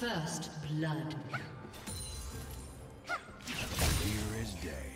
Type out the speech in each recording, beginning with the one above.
First blood. Clear as day.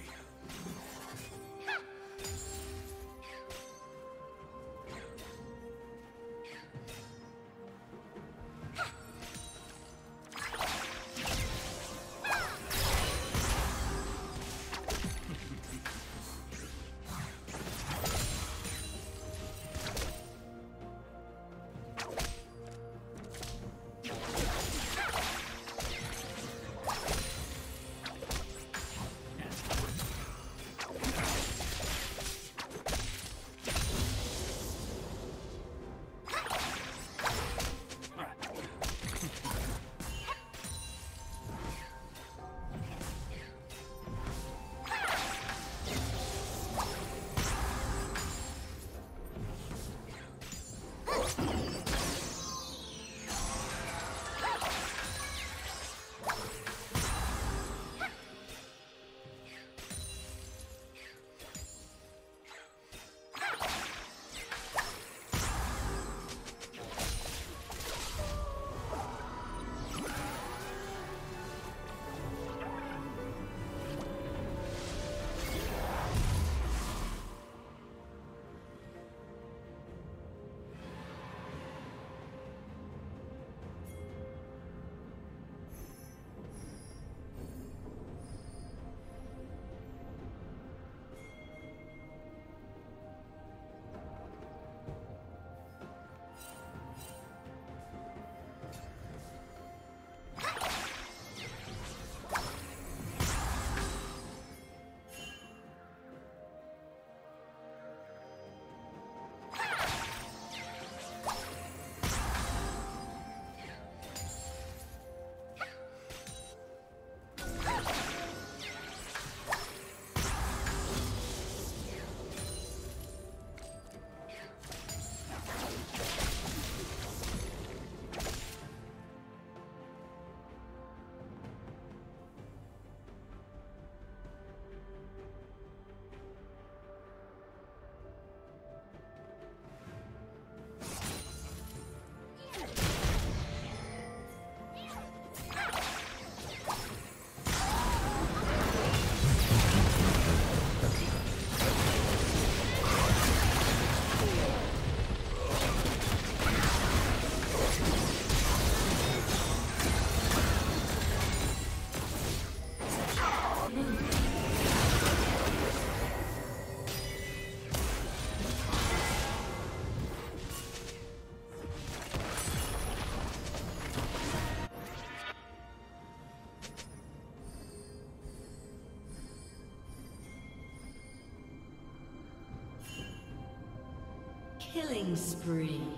Killing spree.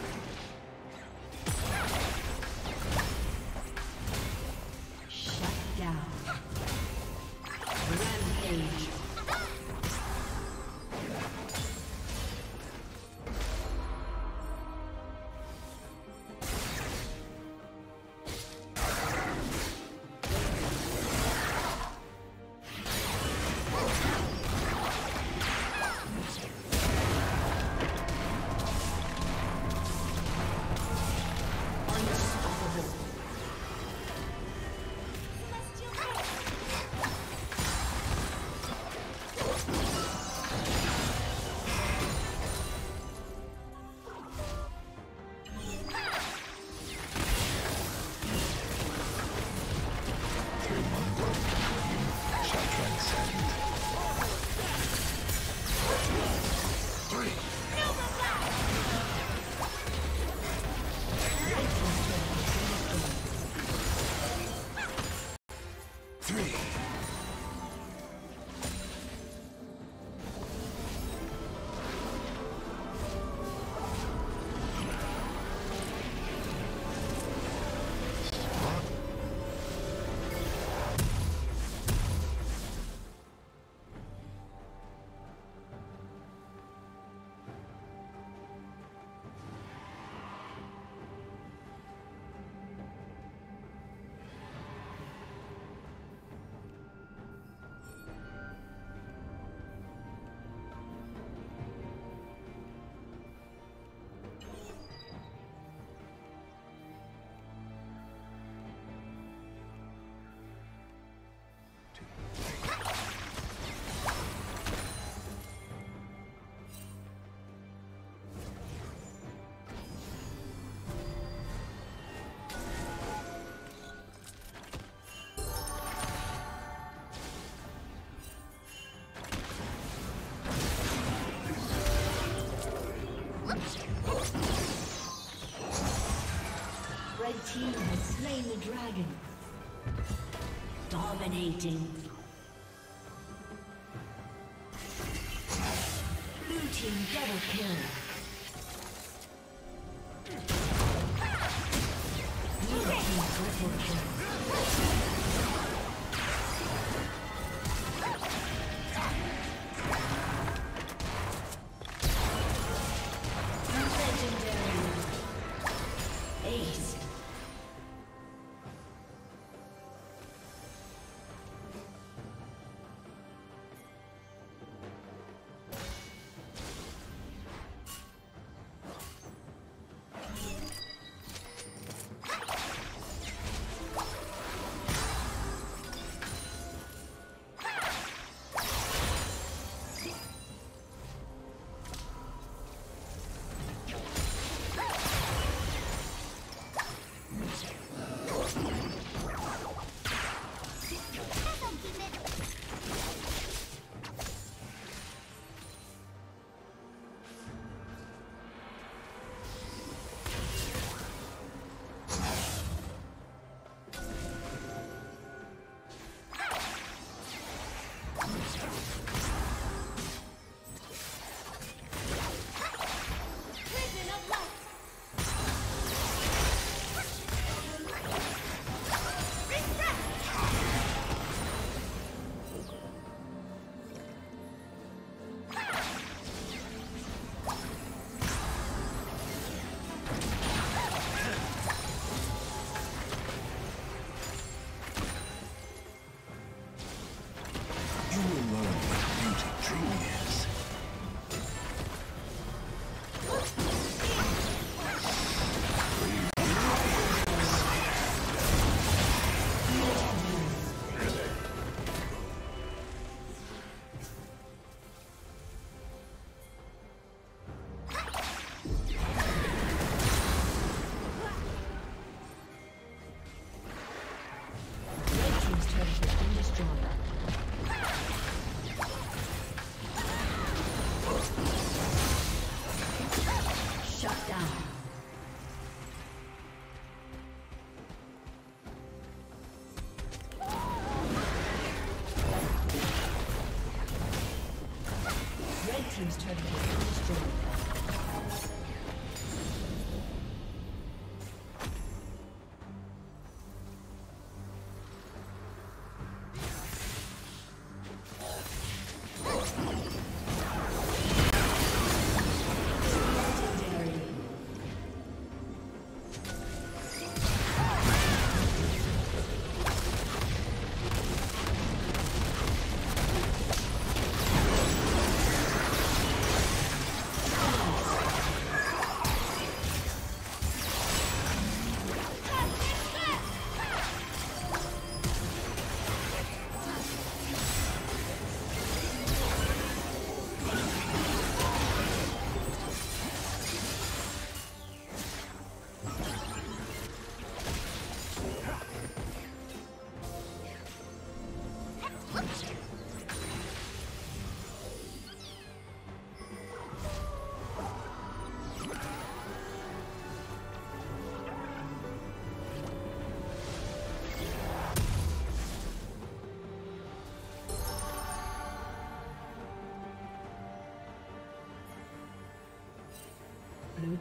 Team has slain the dragon. Dominating. Blue team double kill.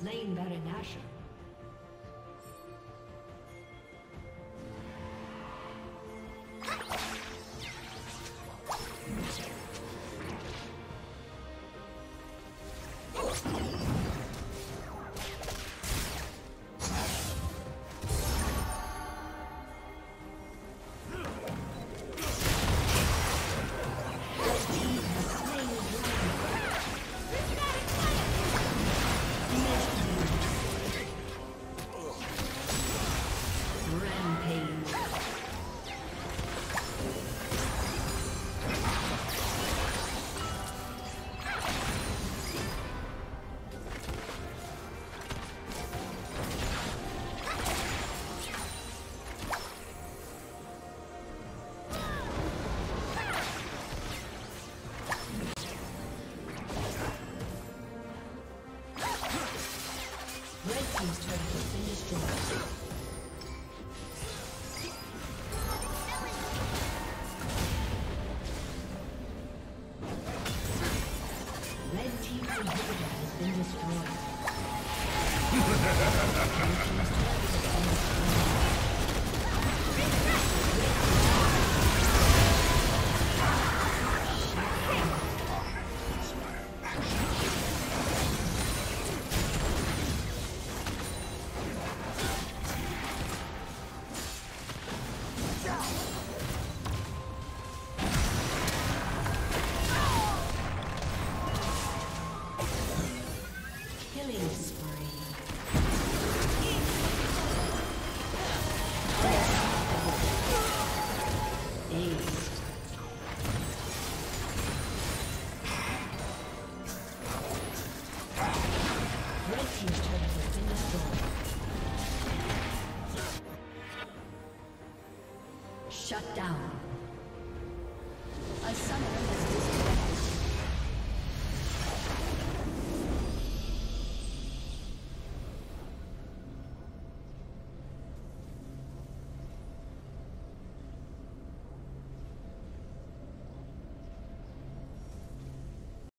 slain Baron Nashor.